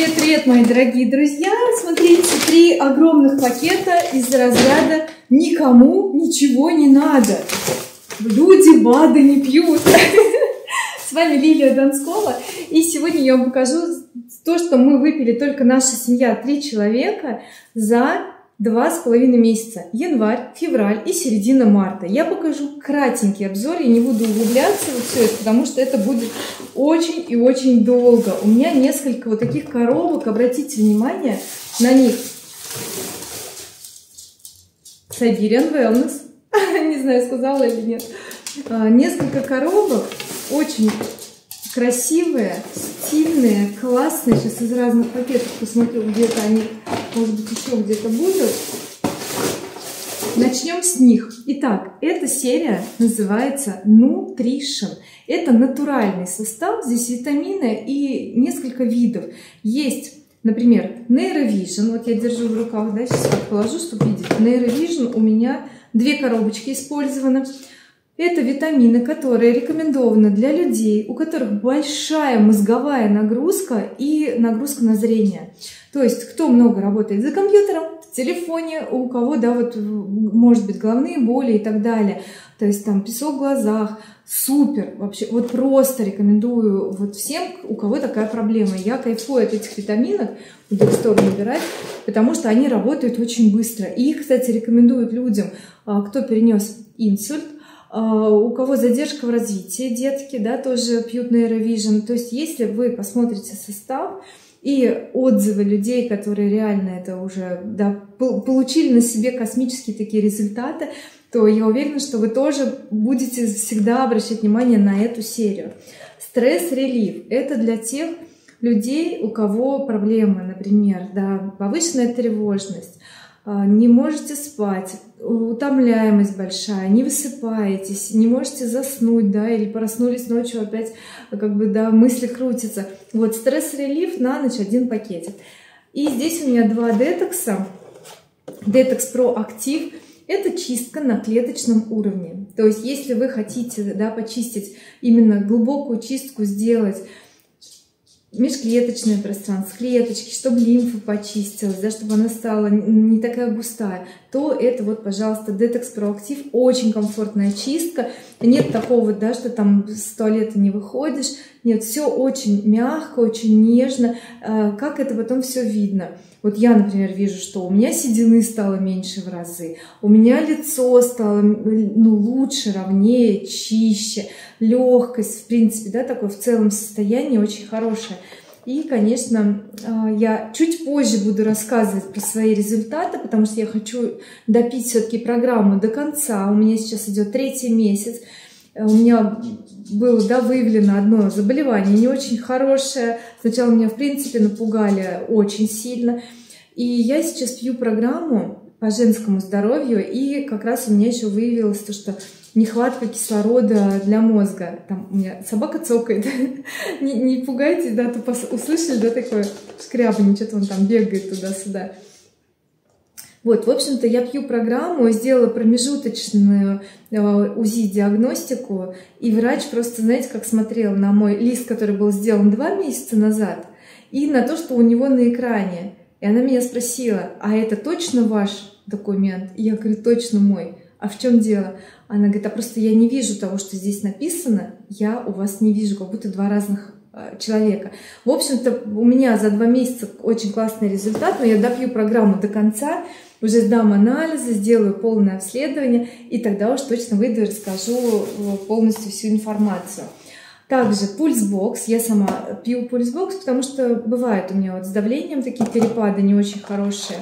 Привет, привет, мои дорогие друзья! Смотрите, три огромных пакета из разряда «Никому ничего не надо». Люди БАДы не пьют. С вами Лилия Донскова. И сегодня я вам покажу то, что мы выпили только наша семья, три человека, за два с половиной месяца. Январь, февраль и середина марта. Я покажу кратенький обзор, я не буду углубляться во все это, потому что это будет очень и очень долго. У меня несколько вот таких коробок, обратите внимание на них. Siberian Wellness. Не знаю, сказала или нет. А, несколько коробок, очень красивые, стильные, классные. Сейчас из разных пакетов посмотрю, где-то они, может быть, еще где-то будут. Начнем с них. Итак, эта серия называется Nutrition. Это натуральный состав, здесь витамины и несколько видов. Есть, например, Neurovision. Вот я держу в руках, да, сейчас положу, чтобы видеть. Neurovision у меня две коробочки использованы. Это витамины, которые рекомендованы для людей, у которых большая мозговая нагрузка и нагрузка на зрение. То есть, кто много работает за компьютером, в телефоне, у кого, да, вот, может быть, головные боли и так далее. То есть, там, песок в глазах, супер, вообще, вот просто рекомендую вот всем, у кого такая проблема. Я кайфую от этих витаминов, буду в сторону убирать, потому что они работают очень быстро. И их, кстати, рекомендуют людям, а, кто перенес инсульт, у кого задержка в развитии, детки, да, тоже пьют нейровижн. То есть, если вы посмотрите состав и отзывы людей, которые реально это уже да, получили на себе космические такие результаты, то я уверена, что вы тоже будете всегда обращать внимание на эту серию. Стресс-релив – это для тех людей, у кого проблемы, например, да, повышенная тревожность, а, не можете спать, утомляемость большая, не высыпаетесь, не можете заснуть, да, или проснулись ночью опять, как бы, да, мысли крутятся. Вот стресс-релив на ночь один пакетик. И здесь у меня два детокса. Детокс Pro Active – это чистка на клеточном уровне. То есть, если вы хотите, да, почистить, именно глубокую чистку сделать, межклеточное пространство, клеточки, чтобы лимфа почистилась, да, чтобы она стала не такая густая, то это вот, пожалуйста, Detox Proactive, очень комфортная чистка. Нет такого, да, что там с туалета не выходишь. Нет, все очень мягко, очень нежно. Э, как это потом все видно? Вот я, например, вижу, что у меня седины стало меньше в разы, у меня лицо стало ну, лучше, ровнее, чище, легкость, в принципе, да, такое в целом состояние очень хорошее. И, конечно, а, я чуть позже буду рассказывать про свои результаты, потому что я хочу допить все-таки программу до конца. У меня сейчас идет третий месяц. У меня было да, выявлено одно заболевание, не очень хорошее. Сначала меня, в принципе, напугали очень сильно. И я сейчас пью программу по женскому здоровью, и как раз у меня еще выявилось то, что нехватка кислорода для мозга. Там у меня собака цокает. не, не пугайтесь, да, то услышали, да, такое шкрябание, что-то он там бегает туда-сюда. Вот, в общем-то, я пью программу, сделала промежуточную э, УЗИ-диагностику, и врач просто, знаете, как смотрел на мой лист, который был сделан два месяца назад, и на то, что у него на экране. И она меня спросила, а это точно ваш документ? И я говорю, точно мой. А в чем дело? Она говорит, а просто я не вижу того, что здесь написано, я у вас не вижу, как будто два разных человека. В общем-то, у меня за два месяца очень классный результат, но я допью программу до конца, уже сдам анализы, сделаю полное обследование, и тогда уж точно выйду и расскажу э, полностью всю информацию. Также пульсбокс, я сама пью пульсбокс, потому что бывает у меня вот с давлением такие перепады не очень хорошие.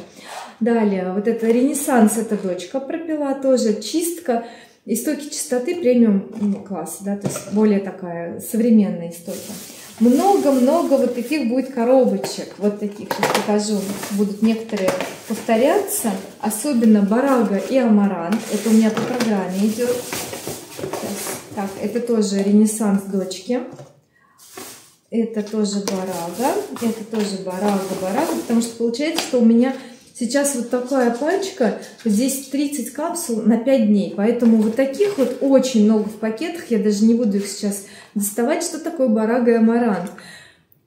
Далее, вот это Ренессанс, эта дочка пропила тоже, чистка, Истоки чистоты премиум ну, класса, да, то есть более такая современная истоки. Много-много вот таких будет коробочек, вот таких, сейчас покажу, будут некоторые повторяться, особенно барага и амарант, это у меня по программе идет. Сейчас. Так, это тоже ренессанс дочки, это тоже барага, это тоже барага, барага, потому что получается, что у меня Сейчас вот такая пачка, здесь 30 капсул на 5 дней, поэтому вот таких вот очень много в пакетах, я даже не буду их сейчас доставать. Что такое барага и амарант?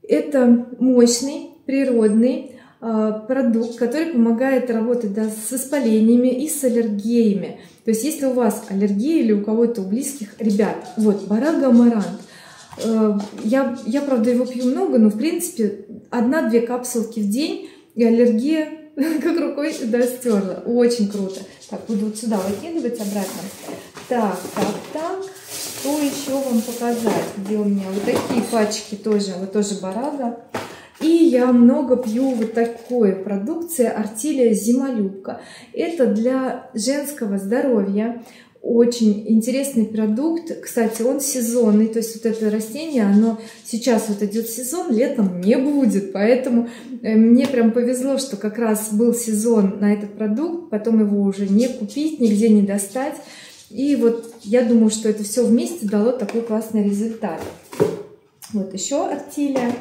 Это мощный природный э, продукт, который помогает работать да, с воспалениями и с аллергиями. То есть, если у вас аллергия или у кого-то у близких, ребят, вот, барага амарант. Э, я, я, правда, его пью много, но, в принципе, одна-две капсулки в день, и аллергия как рукой сюда стерла. Очень круто. Так, буду вот сюда выкидывать обратно. Так, так, так. Что еще вам показать? Где у меня вот такие пачки тоже, вот тоже барага. И я много пью вот такой продукции Артилия Зимолюбка. Это для женского здоровья. Очень интересный продукт. Кстати, он сезонный, то есть вот это растение, оно сейчас вот идет сезон, летом не будет. Поэтому э, мне прям повезло, что как раз был сезон на этот продукт, потом его уже не купить, нигде не достать. И вот я думаю, что это все вместе дало такой классный результат. Вот еще Артилия.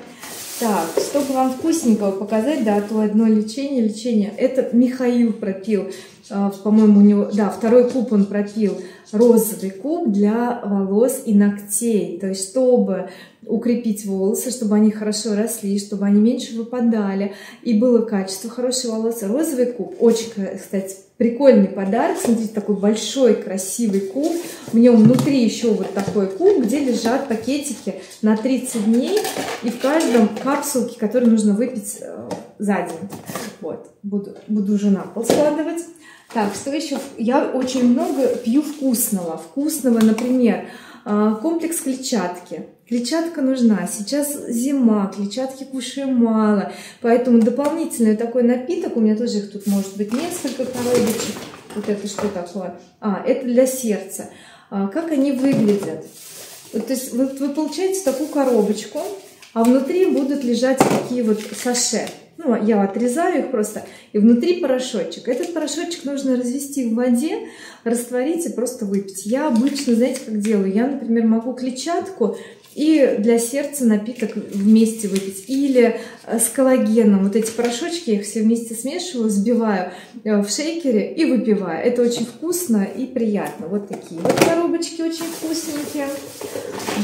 Так, чтобы вам вкусненького показать, да, то одно лечение, лечение. Это Михаил пропил, э, по-моему, у него, да, второй куб он пропил, розовый куб для волос и ногтей. То есть, чтобы укрепить волосы, чтобы они хорошо росли, чтобы они меньше выпадали, и было качество хорошие волосы. Розовый куб, очень, кстати, прикольный подарок. Смотрите, такой большой красивый куб. В нем внутри еще вот такой куб, где лежат пакетики на 30 дней. И в каждом капсулке, которые нужно выпить э, за день. Вот, буду, буду уже на пол складывать. Так, что еще? Я очень много пью вкусного. Вкусного, например, комплекс клетчатки. Клетчатка нужна. Сейчас зима, клетчатки кушаем мало. Поэтому дополнительный такой напиток, у меня тоже их тут может быть несколько коробочек. Вот это что такое? А, это для сердца. А, как они выглядят? Вот, то есть вот вы получаете такую коробочку, а внутри будут лежать такие вот саше. Ну, я отрезаю их просто, и внутри порошочек. Этот порошочек нужно развести в воде, растворить и просто выпить. Я обычно, знаете, как делаю? Я, например, могу клетчатку и для сердца напиток вместе выпить. Или э, с коллагеном. Вот эти порошочки, я их все вместе смешиваю, взбиваю э, в шейкере и выпиваю. Это очень вкусно и приятно. Вот такие вот коробочки очень вкусненькие.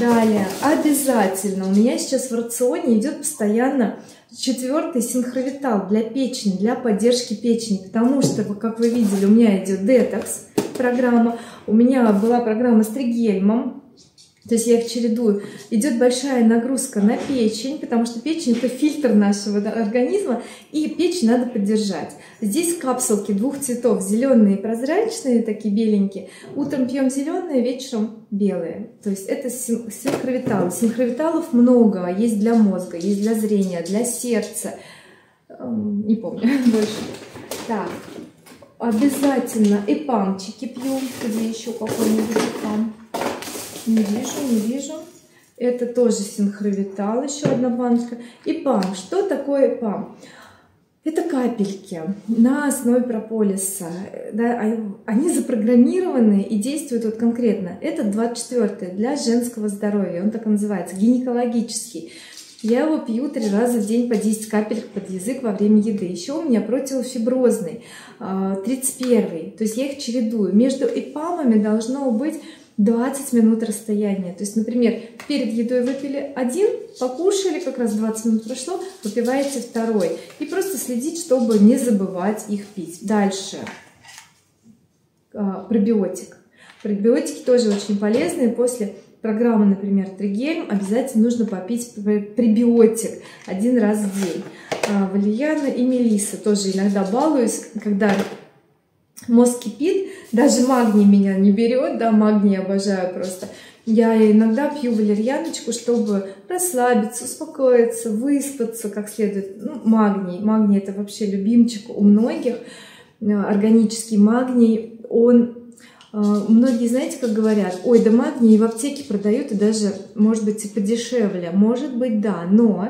Далее, обязательно, у меня сейчас в рационе идет постоянно четвертый синхровитал для печени, для поддержки печени. Потому что, как вы видели, у меня идет детокс программа. У меня была программа с тригельмом то есть я их чередую. Идет большая нагрузка на печень, потому что печень это фильтр нашего организма, и печень надо поддержать. Здесь капсулки двух цветов, зеленые и прозрачные, такие беленькие. Утром пьем зеленые, вечером белые. То есть это синхровиталы. Синхровиталов много, есть для мозга, есть для зрения, для сердца. Не помню больше. Так, обязательно эпамчики пью. Где еще какой-нибудь эпам? Не вижу, не вижу. Это тоже синхровитал, еще одна баночка. И ПАМ. Что такое ПАМ? Это капельки на основе прополиса. Да, они запрограммированы и действуют вот конкретно. Это 24 для женского здоровья. Он так и называется, гинекологический. Я его пью три раза в день по 10 капель под язык во время еды. Еще у меня противофиброзный, 31. А, То есть я их чередую. Между ипамами должно быть 20 минут расстояния. То есть, например, перед едой выпили один, покушали, как раз 20 минут прошло, выпиваете второй. И просто следить, чтобы не забывать их пить. Дальше. А, пробиотик. Пробиотики тоже очень полезные. После программы, например, Тригельм, обязательно нужно попить пребиотик один раз в день. А, Валерьяна и Мелиса тоже иногда балуюсь, когда мозг кипит, даже магний меня не берет, да, магний обожаю просто. Я иногда пью валерьяночку, чтобы расслабиться, успокоиться, выспаться как следует. Ну, магний. Магний это вообще любимчик у многих. Э, органический магний, он э, Многие, знаете, как говорят, ой, да магний в аптеке продают, и даже, может быть, и подешевле. Может быть, да, но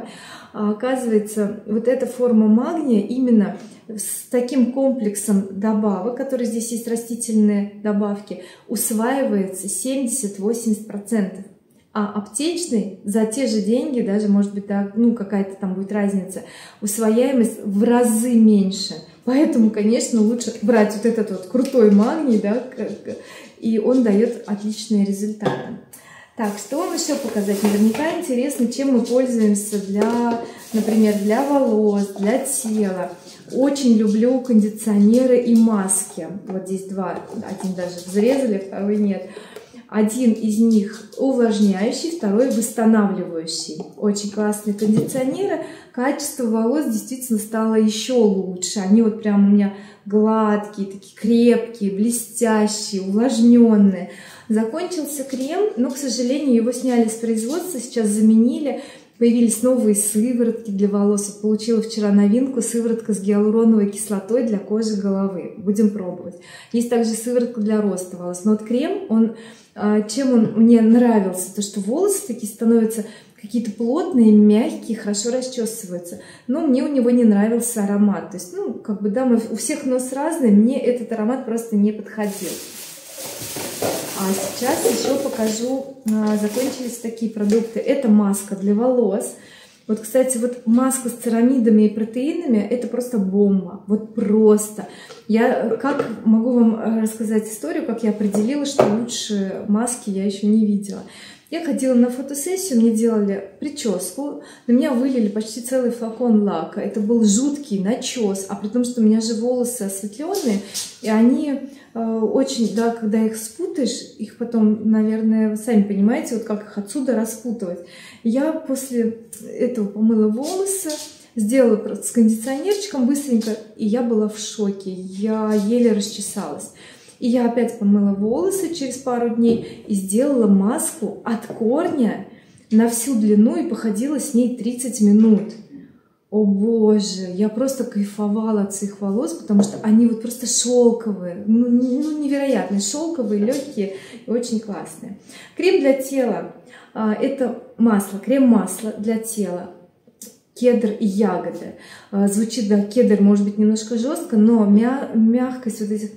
а оказывается, вот эта форма магния именно с таким комплексом добавок, которые здесь есть растительные добавки, усваивается 70-80%. А аптечный за те же деньги, даже может быть, да, ну какая-то там будет разница, усвояемость в разы меньше. Поэтому, конечно, лучше брать вот этот вот крутой магний, да, и он дает отличные результаты. Так, что вам еще показать? Наверняка интересно, чем мы пользуемся для, например, для волос, для тела. Очень люблю кондиционеры и маски. Вот здесь два, один даже взрезали, второй нет. Один из них увлажняющий, второй восстанавливающий. Очень классные кондиционеры. Качество волос действительно стало еще лучше. Они вот прям у меня гладкие, такие крепкие, блестящие, увлажненные. Закончился крем, но, к сожалению, его сняли с производства, сейчас заменили. Появились новые сыворотки для волос. Получила вчера новинку сыворотка с гиалуроновой кислотой для кожи головы. Будем пробовать. Есть также сыворотка для роста волос. Но вот крем, он, а, чем он мне нравился, то что волосы такие становятся какие-то плотные, мягкие, хорошо расчесываются. Но мне у него не нравился аромат. То есть, ну, как бы, да, мы, у всех нос разный, мне этот аромат просто не подходил. А сейчас еще покажу, а, закончились такие продукты. Это маска для волос. Вот, кстати, вот маска с церамидами и протеинами – это просто бомба. Вот просто. Я как могу вам э, рассказать историю, как я определила, что лучше маски я еще не видела. Я ходила на фотосессию, мне делали прическу, на меня вылили почти целый флакон лака. Это был жуткий начес, а при том, что у меня же волосы осветленные, и они э, очень, да, когда их спутаешь, их потом, наверное, вы сами понимаете, вот как их отсюда распутывать. Я после этого помыла волосы, сделала с кондиционерчиком быстренько, и я была в шоке, я еле расчесалась. И я опять помыла волосы через пару дней и сделала маску от корня на всю длину и походила с ней 30 минут. О боже, я просто кайфовала от своих волос, потому что они вот просто шелковые, ну, ну невероятно шелковые, легкие и очень классные. Крем для тела, а, это масло, крем-масло для тела кедр и ягоды. А, звучит, да, кедр может быть немножко жестко, но мя мягкость вот этих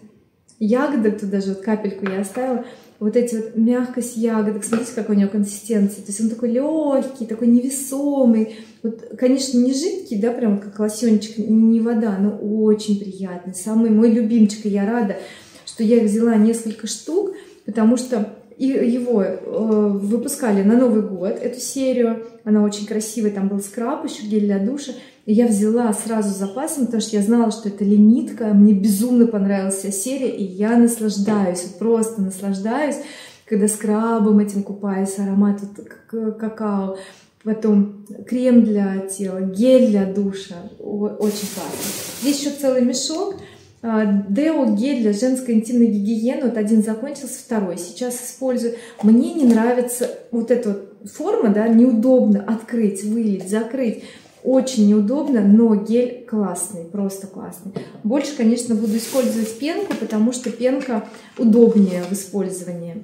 ягодок, тут даже вот капельку я оставила, вот эти вот мягкость ягодок, смотрите, какой у него консистенция, то есть он такой легкий, такой невесомый, вот, конечно, не жидкий, да, прям как лосьончик, не вода, но очень приятный, самый мой любимчик, и я рада, что я их взяла несколько штук, потому что и его э, выпускали на Новый год, эту серию, она очень красивая, там был скраб, еще гель для душа, и я взяла сразу запасом, потому что я знала, что это лимитка. Мне безумно понравилась вся серия, и я наслаждаюсь, просто наслаждаюсь, когда скрабом этим купаюсь, аромат вот какао. Потом крем для тела, гель для душа. Очень классно. Здесь еще целый мешок. А, Део гель для женской интимной гигиены. Вот один закончился, второй. Сейчас использую. Мне не нравится вот эта вот форма, да, неудобно открыть, вылить, закрыть. Очень неудобно, но гель классный, просто классный. Больше, конечно, буду использовать пенку, потому что пенка удобнее в использовании.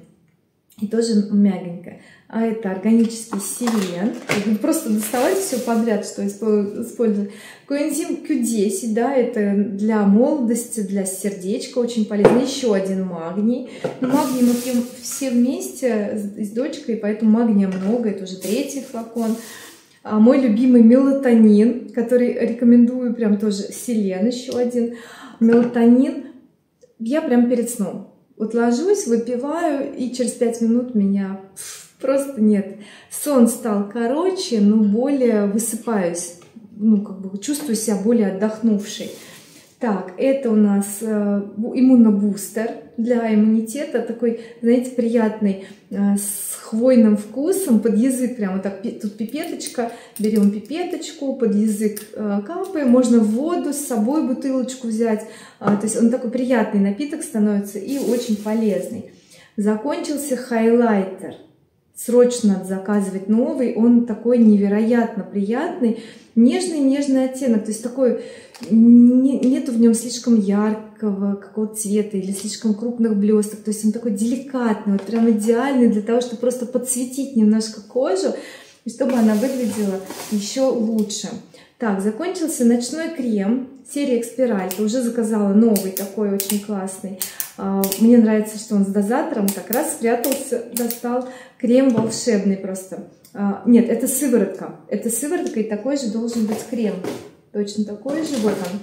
И тоже мягенькая. А это органический селен. Просто доставать все подряд, что использую. Коэнзим Q10, да, это для молодости, для сердечка очень полезно. Еще один магний. Но магний мы пьем все вместе с дочкой, поэтому магния много. Это уже третий флакон. А мой любимый мелатонин, который рекомендую прям тоже селен еще один. Мелатонин я прям перед сном. Вот ложусь, выпиваю, и через пять минут меня просто нет. Сон стал короче, но более высыпаюсь. Ну, как бы чувствую себя более отдохнувшей. Так, это у нас э, иммунобустер для иммунитета, такой, знаете, приятный, э, с хвойным вкусом, под язык. Прямо так, тут пипеточка, берем пипеточку, под язык э, капаем, можно воду с собой бутылочку взять, то есть он такой приятный напиток становится и очень полезный. Закончился хайлайтер, срочно заказывать новый, он такой невероятно приятный, нежный-нежный оттенок, то есть такой, не, нету в нем слишком яркого какого-то цвета или слишком крупных блесток, то есть он такой деликатный, вот прям идеальный для того, чтобы просто подсветить немножко кожу, и чтобы она выглядела еще лучше. Так, закончился ночной крем серии Экспиральта. Уже заказала новый, такой очень классный. А, мне нравится, что он с дозатором. Как раз спрятался, достал крем волшебный просто. А, нет, это сыворотка. Это сыворотка, и такой же должен быть крем. Точно такой же. Вот он.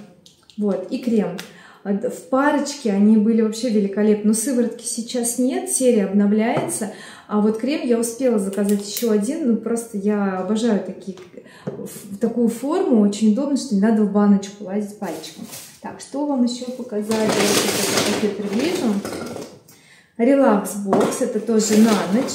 Вот, и крем. В парочке они были вообще великолепны. Но сыворотки сейчас нет, серия обновляется. А вот крем я успела заказать еще один, ну просто я обожаю такие, такую форму, очень удобно, что не надо в баночку лазить пальчиком. Так, что вам еще показать? Я приближу. Релакс бокс, это тоже на ночь.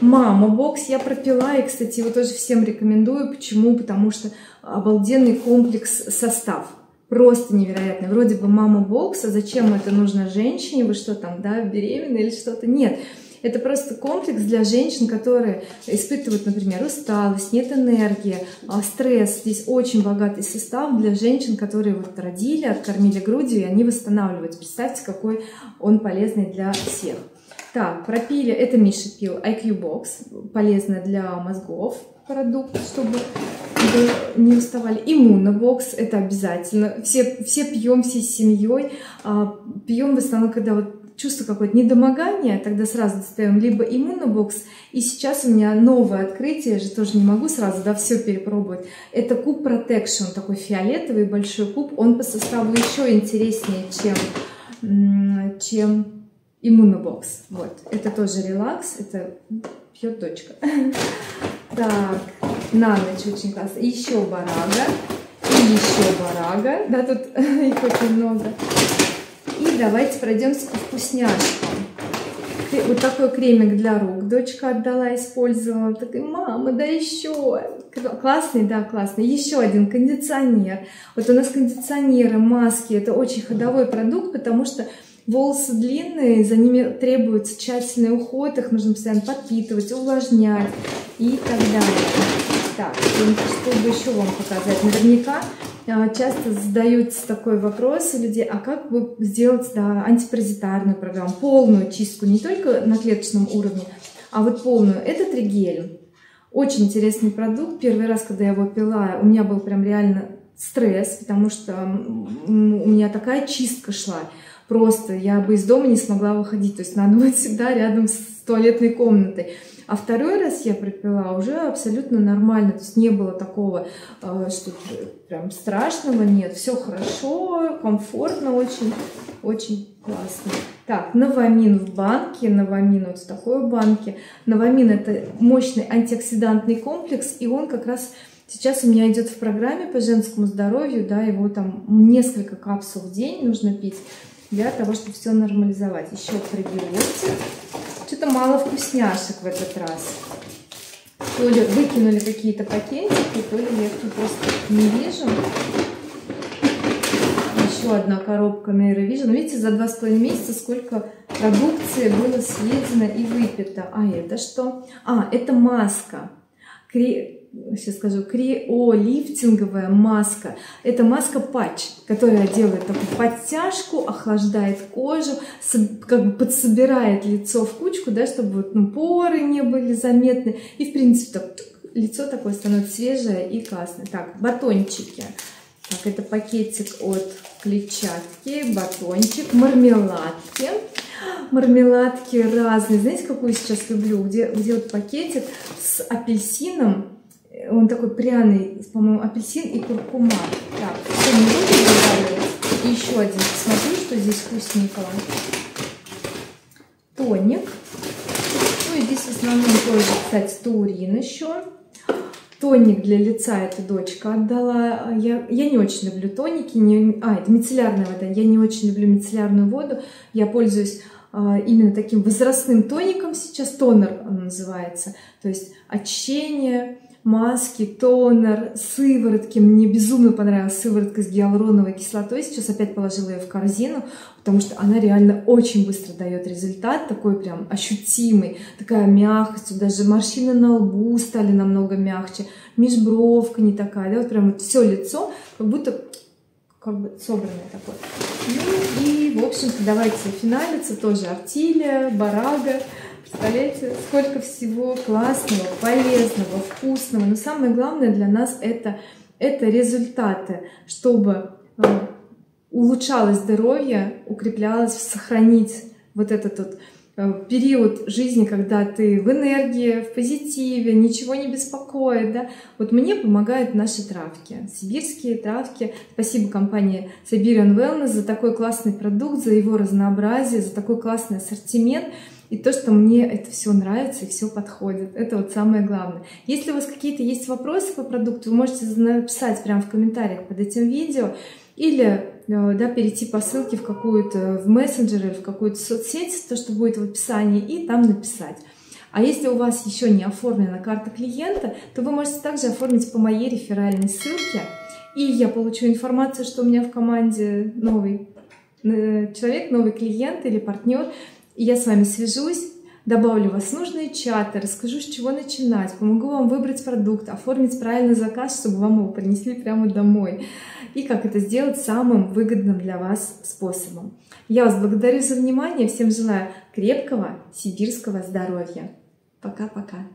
Мама бокс я пропила, и, кстати, его тоже всем рекомендую. Почему? Потому что обалденный комплекс состав. Просто невероятный. Вроде бы мама бокс, а зачем это нужно женщине? Вы что там, да, беременна или что-то? Нет. Это просто комплекс для женщин, которые испытывают, например, усталость, нет энергии, а, стресс. Здесь очень богатый состав для женщин, которые вот родили, откормили грудью, и они восстанавливаются. Представьте, какой он полезный для всех. Так, пропили, это Миша пил, IQ Box, полезно для мозгов продукт, чтобы не уставали. Иммунобокс, это обязательно. Все, все пьем всей семьей. А, пьем в основном, когда вот чувство какое-то недомогание, тогда сразу достаем либо иммунобокс, и сейчас у меня новое открытие, я же тоже не могу сразу, да, все перепробовать. Это куб Protection, такой фиолетовый большой куб, он по составу еще интереснее, чем, чем иммунобокс. Вот, это тоже релакс, это пьет дочка. Так, на ночь очень классно. Еще барага, и еще барага, да, тут их очень много. И давайте пройдемся по вкусняшкам. Вот такой кремик для рук дочка отдала, использовала. Такая, мама, да еще. Классный, да, классный. Еще один кондиционер. Вот у нас кондиционеры, маски. Это очень ходовой продукт, потому что волосы длинные, за ними требуется тщательный уход, их нужно постоянно подпитывать, увлажнять и так далее. Так, чтобы еще вам показать, наверняка а, часто задаются такой вопрос у людей, а как бы сделать да, антипаразитарную программу, полную чистку, не только на клеточном уровне, а вот полную. Это тригель. Очень интересный продукт. Первый раз, когда я его пила, у меня был прям реально стресс, потому что у меня такая чистка шла. Просто я бы из дома не смогла выходить. То есть надо быть всегда рядом с туалетной комнатой. А второй раз я пропила уже абсолютно нормально, то есть не было такого, э, что прям страшного, нет, все хорошо, комфортно, очень, очень классно. Так, новамин в банке, новамин вот в такой банке. Новамин это мощный антиоксидантный комплекс, и он как раз Сейчас у меня идет в программе по женскому здоровью, да, его там несколько капсул в день нужно пить для того, чтобы все нормализовать. Еще пробиотик. Что-то мало вкусняшек в этот раз. То ли выкинули какие-то пакетики, то ли я их просто не вижу. Еще одна коробка Neurovision. Видите, за два с половиной месяца сколько продукции было съедено и выпито. А это что? А, это маска сейчас скажу, криолифтинговая маска. Это маска-патч, которая делает такую подтяжку, охлаждает кожу, как бы подсобирает лицо в кучку, да, чтобы вот, ну, поры не были заметны. И, в принципе, так, лицо такое становится свежее и классное. Так, батончики. Так, это пакетик от клетчатки, батончик, мармеладки. Мармеладки разные. Знаете, какую сейчас люблю? Где, где вот пакетик с апельсином, он такой пряный, по-моему, апельсин и куркума. Так, все, не. И еще один. Смотрю, что здесь вкусненького. Тоник. Ну и здесь в основном тоже, кстати, таурин еще. Тоник для лица эта дочка отдала. Я, я не очень люблю тоники. Не, а, это мицеллярная вода. Я не очень люблю мицеллярную воду. Я пользуюсь а, именно таким возрастным тоником сейчас. Тонер он называется. То есть очищение, маски, тонер, сыворотки. Мне безумно понравилась сыворотка с гиалуроновой кислотой. Сейчас опять положила ее в корзину, потому что она реально очень быстро дает результат, такой прям ощутимый, такая мягкость, даже морщины на лбу стали намного мягче, межбровка не такая, да, вот прям вот все лицо как будто как бы собранное такое. Ну и, в общем-то, давайте финалиться, тоже артилия, барага, Представляете, сколько всего классного, полезного, вкусного. Но самое главное для нас это, это результаты, чтобы э, улучшалось здоровье, укреплялось, сохранить вот этот вот Э, период жизни, когда ты в энергии, в позитиве, ничего не беспокоит, да, вот мне помогают наши травки, сибирские травки. Спасибо компании Siberian Wellness за такой классный продукт, за его разнообразие, за такой классный ассортимент. И то, что мне это все нравится и все подходит. Это вот самое главное. Если у вас какие-то есть вопросы по продукту, вы можете написать прямо в комментариях под этим видео или Э, да, перейти по ссылке в какую-то, в мессенджер или в какую-то соцсеть, то, что будет в описании, и там написать. А если у вас еще не оформлена карта клиента, то вы можете также оформить по моей реферальной ссылке, и я получу информацию, что у меня в команде новый э, человек, новый клиент или партнер, я с вами свяжусь, добавлю вас в нужные чаты, расскажу, с чего начинать, помогу вам выбрать продукт, оформить правильный заказ, чтобы вам его принесли прямо домой и как это сделать самым выгодным для вас способом. Я вас благодарю за внимание, всем желаю крепкого сибирского здоровья. Пока-пока.